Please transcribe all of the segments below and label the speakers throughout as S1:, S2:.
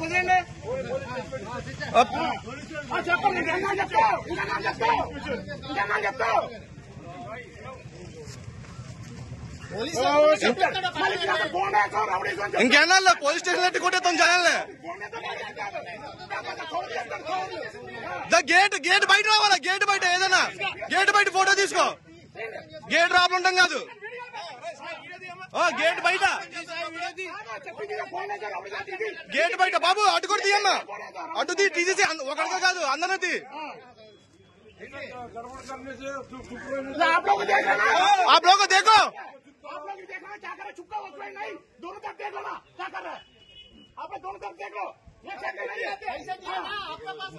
S1: కుదిరండి చెప్పండి చెప్తావు చెప్తావు చెప్తావు
S2: ఇంకెన్నాళ్ళు పోలీస్ స్టేషన్ ఎట్టి కొట్టేస్తాం జనాల్ని. ద గేట్ గేట్ బయట రావాలా? గేట్ బయట ఏదైనా? గేట్ బయట ఫోటో తీసుకో. గేట్ రాబడి ఉంటాం కాదు. గేట్ బయట గేట్ బయట బాబు అటు కూడా తీయమ్మా అటు తీ తీసేసి ఒకరితో కాదు అందరూ తీ
S1: आप लोग देखो ना
S2: ఆ బ్లోక్ దేకో
S1: आप लोग देखो ना क्या कर रहे चुपका वक्त नहीं दोनों तरफ देखो ना क्या कर रहे आप लोग दोनों तरफ देखो ये क्या कर रही है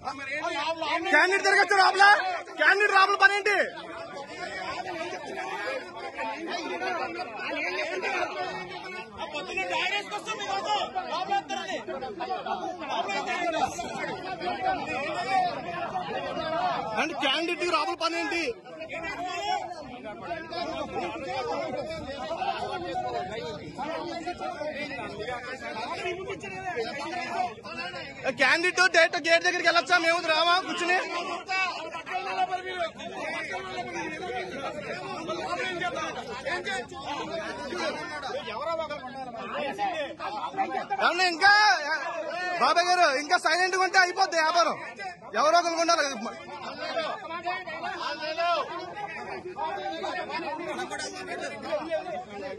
S2: క్యాండిడేట్ తిరగచ్చు రాబుల క్యాండిడేట్ రాబుల పని ఏంటి? అంటే క్యాండిడేట్ రాబుల పని ఏంటి? క్యాండిడేట్ డైరెక్ట్ గేట్ దగ్గరికి వెళ్ళొచ్చా? మేము రావా? కూర్చుని? ఏమన్నా ఇంకా బాబాయ్ గారు ఇంకా సైలెంట్గా ఉంటే అయిపోద్ది వ్యాపారం. ఎవరో ఒకరు ఉండాలి